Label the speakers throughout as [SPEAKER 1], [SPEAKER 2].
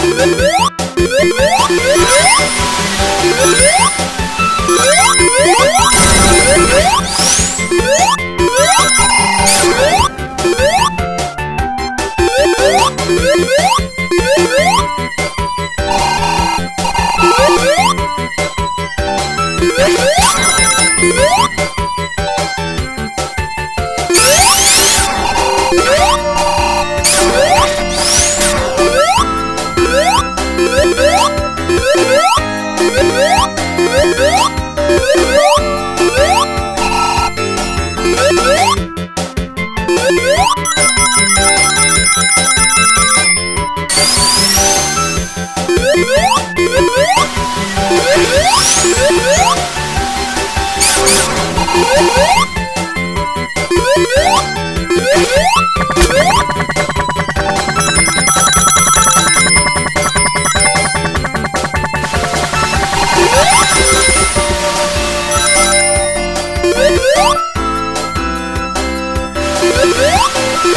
[SPEAKER 1] Woo! Woo!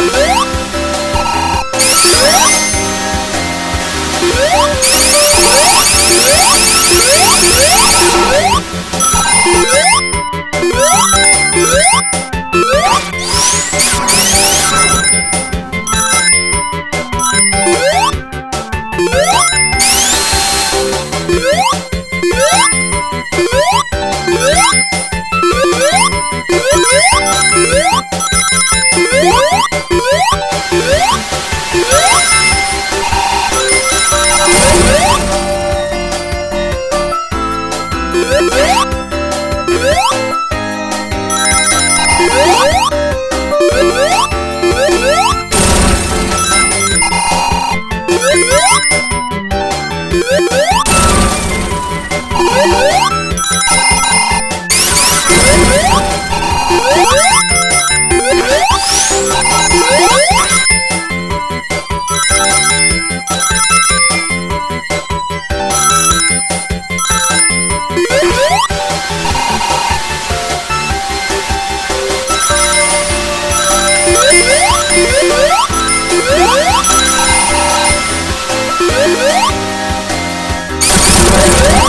[SPEAKER 1] Yeah! Thank you.